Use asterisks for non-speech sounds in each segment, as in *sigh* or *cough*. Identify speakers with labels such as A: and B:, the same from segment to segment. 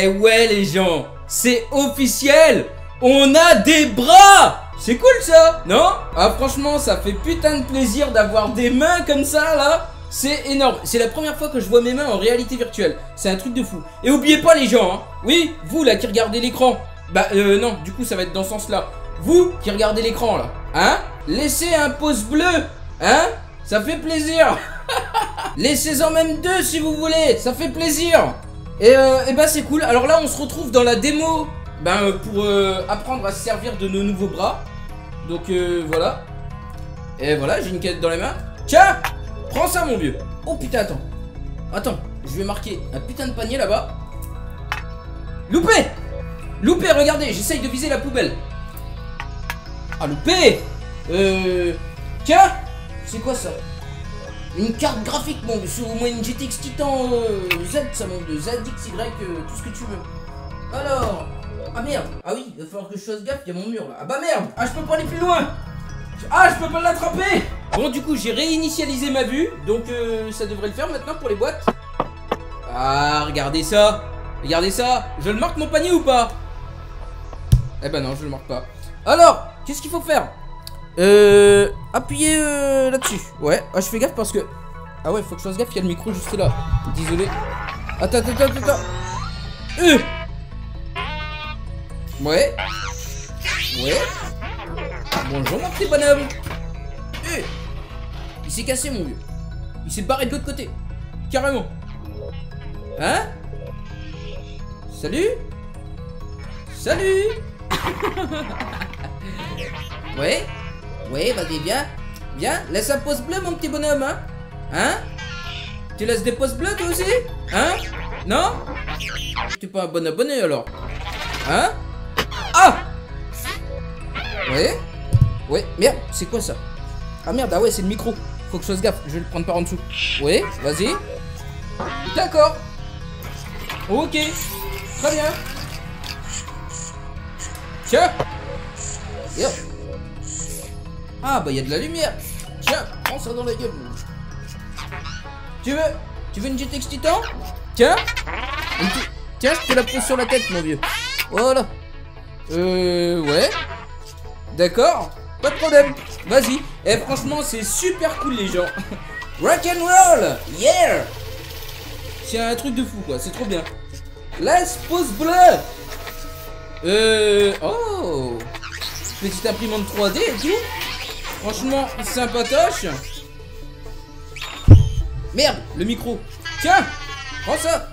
A: Eh ouais les gens, c'est officiel On a des bras C'est cool ça, non? Ah franchement, ça fait putain de plaisir d'avoir des mains comme ça là c'est énorme, c'est la première fois que je vois mes mains en réalité virtuelle. C'est un truc de fou. Et oubliez pas les gens, hein. Oui, vous là qui regardez l'écran. Bah euh, non, du coup ça va être dans ce sens là. Vous qui regardez l'écran là, hein Laissez un pouce bleu, hein Ça fait plaisir. *laughs* Laissez-en même deux si vous voulez, ça fait plaisir. Et, euh, bah c'est cool. Alors là on se retrouve dans la démo ben, pour euh, apprendre à se servir de nos nouveaux bras. Donc euh, voilà. Et voilà, j'ai une quête dans les mains. Tiens Prends ça, mon vieux. Oh putain, attends. Attends, je vais marquer un putain de panier là-bas. Loupé Loupé, regardez, j'essaye de viser la poubelle. Ah, loupé Euh... Tiens C'est quoi ça? Une carte graphique, vieux. Au moins une GTX Titan euh, Z, ça, mon vieux. ZXY, euh, tout ce que tu veux. Alors... Ah merde Ah oui, il va falloir que je fasse gaffe, il y a mon mur là. Ah bah merde Ah, je peux pas aller plus loin Ah, je peux pas l'attraper Bon, du coup, j'ai réinitialisé ma vue, donc euh, ça devrait le faire maintenant pour les boîtes. Ah, regardez ça Regardez ça Je le marque mon panier ou pas? Eh ben non, je le marque pas. Alors, qu'est-ce qu'il faut faire? Euh... Appuyez euh, là-dessus. Ouais, ah, je fais gaffe parce que... Ah ouais, faut que je fasse gaffe, il y a le micro juste là. Désolé. Attends, attends, attends, attends. Euh Ouais. Ouais. Bonjour mon petit bonhomme. Euh il s'est cassé, mon vieux. Il s'est barré de l'autre côté. Carrément. Hein? Salut? Salut? *laughs* Ouais Ouais, vas-y, viens. Viens, laisse un pouce bleu, mon petit bonhomme, hein Hein? Tu laisses des pouces bleus, toi aussi? Hein? Non? T'es pas un bon abonné, alors Hein? Ah Ouais Ouais, merde, c'est quoi ça? Ah merde, ah ouais, c'est le micro. Faut que je fasse gaffe, je vais le prendre par en dessous. Oui, vas-y. D'accord. Ok. Très bien. Tiens. Ah bah il y a de la lumière. Tiens, prends ça dans la gueule. Tu veux Tu veux une GTX Titan Tiens. Tiens, je te la pose sur la tête, mon vieux. Voilà. Euh, ouais. D'accord. Pas de problème. Vas-y. Et eh, franchement, c'est super cool, les gens. *laughs* Rock and roll. Yeah. C'est un truc de fou, quoi. C'est trop bien. Laisse pause bleue. Euh. Oh. Petite imprimante 3D et tout. Franchement, sympatoche. Merde, le micro. Tiens, prends ça.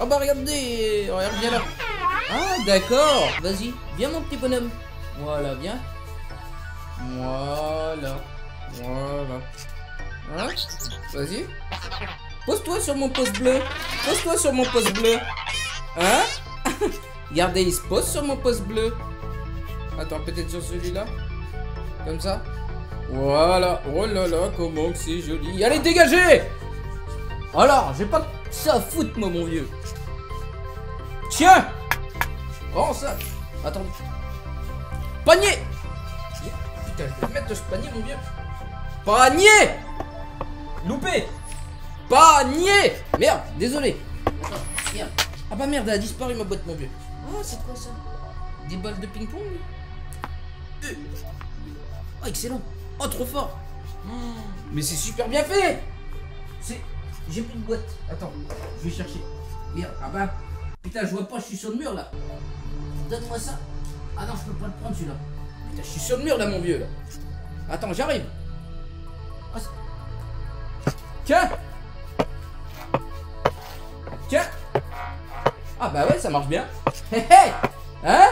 A: Oh bah regardez, regarde bien là. Ah d'accord, vas-y, viens mon petit bonhomme. Voilà, viens. Voilà. Voilà. Hein? Vas-y. Pose-toi sur mon poste bleu. Pose-toi sur mon poste bleu. Hein? *laughs* Regardez, il se pose sur mon poste bleu. Attends, peut-être sur celui-là. Comme ça. Voilà. Oh là là, comment que c'est joli. Allez, dégagez Alors, j'ai pas ça à foutre, moi, mon vieux. Tiens Prends ça. Attends. Panier je vais mettre ce panier, mon vieux. Panier Loupé Panier Merde, désolé. merde. Ah bah merde, elle a disparu ma boîte, mon vieux. Ah, c'est quoi ça? Des balles de ping-pong? Oh, excellent Oh, trop fort Mais c'est super bien fait C'est... J'ai plus de boîte. Attends, je vais chercher. Merde, ah bah... Putain, je vois pas, je suis sur le mur, là. Donne-moi ça. Ah non, je peux pas le prendre, celui-là. Putain, je suis sur le mur là, mon vieux. Là. Attends, j'arrive. Ah, Tiens Tiens Ah bah ouais, ça marche bien. Hé hé Hein?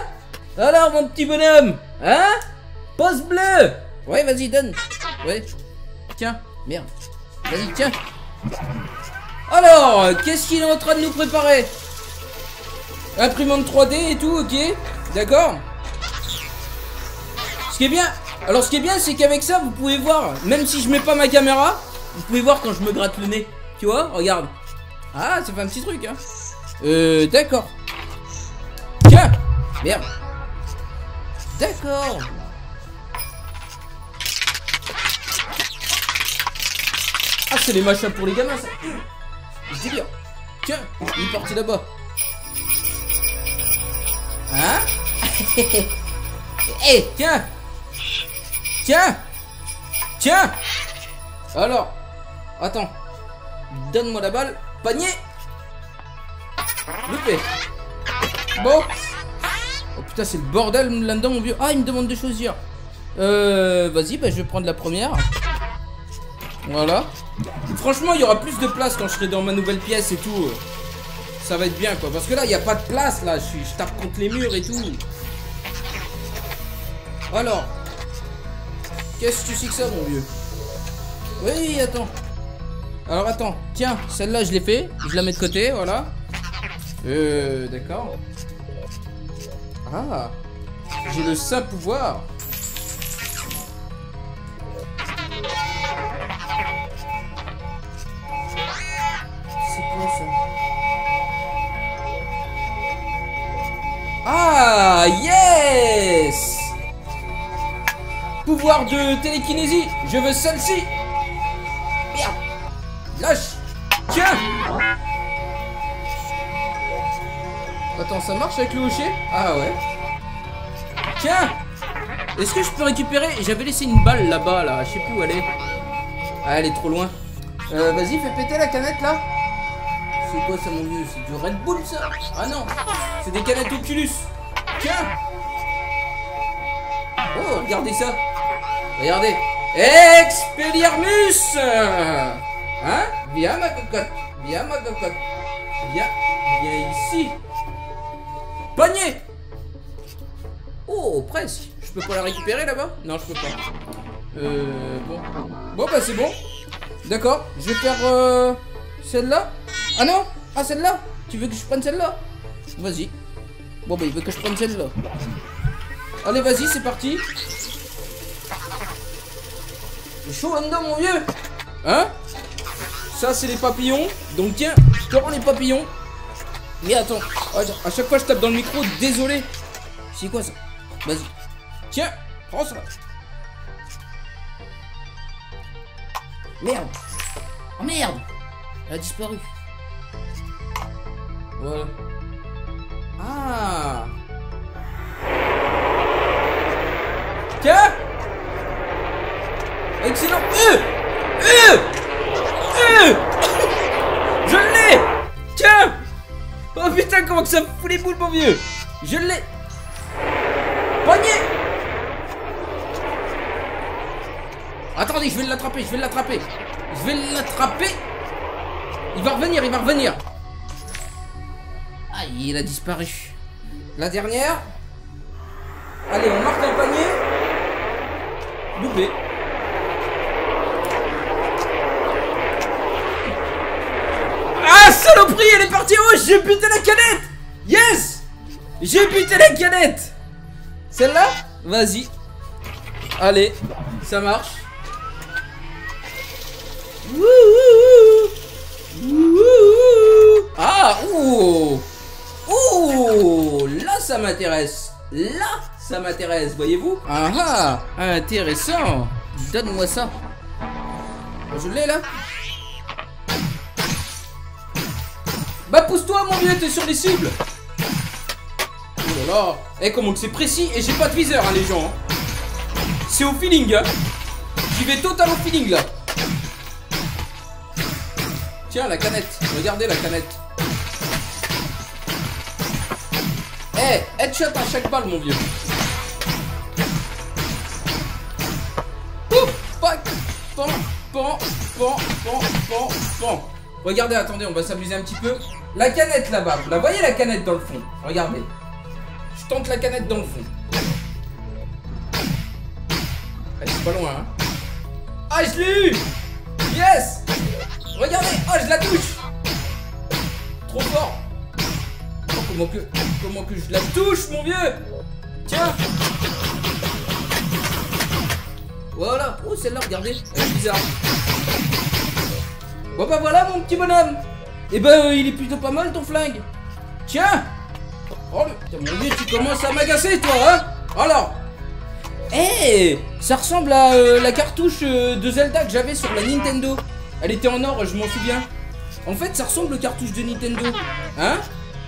A: Alors, mon petit bonhomme Hein? Pose bleu Ouais, vas-y, donne. Ouais. Tiens, merde. Vas-y, tiens. Alors, qu'est-ce qu'il est en train de nous préparer? Imprimante 3D et tout, ok D'accord ce qui est bien, alors ce qui est bien, c'est qu'avec ça, vous pouvez voir, même si je mets pas ma caméra, vous pouvez voir quand je me gratte le nez. Tu vois, regarde. Ah, ça fait un petit truc, hein. Euh, d'accord. Tiens Merde. D'accord. Ah, c'est les machins pour les gamins, ça. C'est bien. Tiens, il est parti là-bas. Hein? *laughs* Eh, tiens Tiens Tiens Alors, attends. Donne-moi la balle. Panier Loupé. Bon. Oh putain, c'est le bordel là-dedans, mon vieux. Ah, il me demande de choisir. Euh, vas-y, bah, je vais prendre la première. Voilà. Franchement, il y aura plus de place quand je serai dans ma nouvelle pièce et tout. Ça va être bien, quoi. Parce que là, il n'y a pas de place, là. Je, tape contre les murs et tout. Alors. Qu'est-ce que tu sais que ça, mon vieux? Oui, attends. Alors, attends. Tiens, celle-là, je l'ai fait. Je la mets de côté, voilà. Euh, d'accord. Ah. J'ai le saint pouvoir. Yes Pouvoir de télékinésie. Je veux celle-ci. Merde. Lâche. Tiens. Attends, ça marche avec le hocher? Ah ouais. Tiens Est-ce que je peux récupérer? J'avais laissé une balle là-bas, là. Je sais plus où elle est. Ah, elle est trop loin. Euh, vas-y, fais péter la canette, là. C'est quoi ça, mon vieux? C'est du Red Bull, ça? Ah non C'est des canettes Oculus. Tiens Oh, regardez ça. Regardez. Expelliarmus Hein Viens, ma cocotte. Viens, ma cocotte. Viens. Viens ici. Panier Oh, presque. Je peux pas la récupérer là-bas? Non, je peux pas. Euh, bon. Bon, bah c'est bon. D'accord. Je vais faire euh, celle-là. Ah non? Ah, celle-là? Tu veux que je prenne celle-là? Vas-y. Bon, bah il veut que je prenne celle-là. Allez, vas-y, c'est parti. C'est chaud là-dedans, mon vieux Hein? Ça, c'est les papillons. Donc, tiens, je te rends les papillons. Mais attends, à chaque fois je tape dans le micro, désolé. C'est quoi ça? Vas-y. Tiens, prends ça. Merde. Oh merde Elle a disparu. Voilà. Ah Excellent. Euh Euh Euh. Je l'ai. Tiens. Oh putain, comment que ça fout les boules, mon vieux. Je l'ai. Panier Attendez, je vais l'attraper, je vais l'attraper. Je vais l'attraper. Il va revenir, il va revenir. Aïe, il a disparu. La dernière. Allez, on marque un panier. Loupé Elle est partie Oh, j'ai buté la canette Yes J'ai buté la canette Celle-là Vas-y. Allez, ça marche. Ah, ouh Ouh Là, ça m'intéresse. Là, ça m'intéresse, voyez-vous Ah ah Intéressant Donne-moi ça. Je l'ai, là Bah pousse-toi mon vieux, t'es sur les cibles. Oh là là. Eh comment que c'est précis et j'ai pas de viseur hein les gens hein. C'est au feeling hein. J'y vais total au feeling là. Tiens la canette, regardez la canette. Eh, headshot à chaque balle mon vieux. Ouf Fuck Pan Pan Pan Pan Pan Pan. Regardez, attendez, on va s'amuser un petit peu. La canette là-bas, vous la voyez la canette dans le fond? Regardez. Je tente la canette dans le fond. Elle est pas loin, hein. Ah, je l'ai eu! Yes! Regardez Ah, je la touche! Trop fort! Oh, comment que... Comment que je la touche, mon vieux! Tiens! Voilà. Oh, celle-là, regardez Elle est bizarre. Bon bah voilà mon petit bonhomme Et ben euh, il est plutôt pas mal ton flingue. Tiens. Oh le... mon dieu tu commences à m'agacer toi hein. Alors. Eh Ça ressemble à euh, la cartouche euh, de Zelda que j'avais sur la Nintendo. Elle était en or je m'en souviens. En fait ça ressemble aux cartouches de Nintendo. Hein?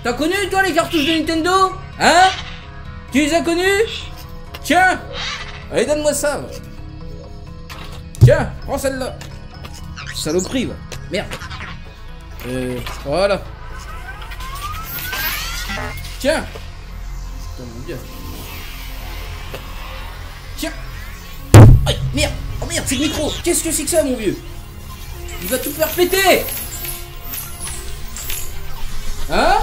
A: T'as connu toi les cartouches de Nintendo? Hein? Tu les as connus Tiens. Allez, donne-moi ça. Tiens, prends celle-là. Saloperie, va Merde Euh, voilà. Tiens. Tiens. Aïe, merde. Oh merde, c'est le micro. Qu'est-ce que c'est que ça, mon vieux? Il va tout faire péter. Hein?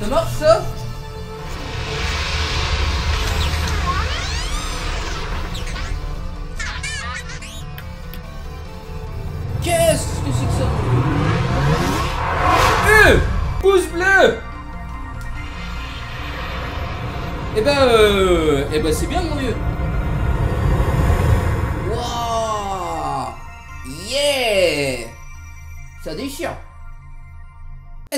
A: Ça marche, ça? Ça déchire eh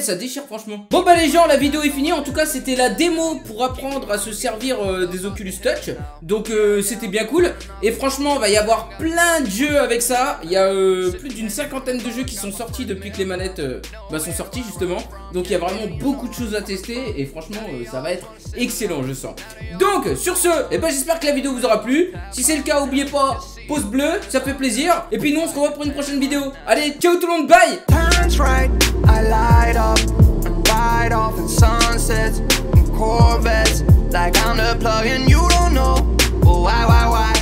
A: ça déchire franchement. Bon bah les gens la vidéo est finie. En tout cas c'était la démo pour apprendre à se servir euh, des Oculus Touch. Donc euh, c'était bien cool. Et franchement il va y avoir plein de jeux avec ça. Il y a euh, plus d'une cinquantaine de jeux qui sont sortis depuis que les manettes bah, sont sorties justement. Donc il y a vraiment beaucoup de choses à tester. Et franchement ça va être excellent je sens. Donc sur ce, et eh ben, j'espère que la vidéo vous aura plu. Si c'est le cas oubliez pas Pause bleu, ça fait plaisir. Et puis nous on se revoit pour une prochaine vidéo. Allez ciao tout le monde, bye that's right. I light up and ride off in sunsets and Corvettes like I'm the plug and you don't know. Oh, why, why, why?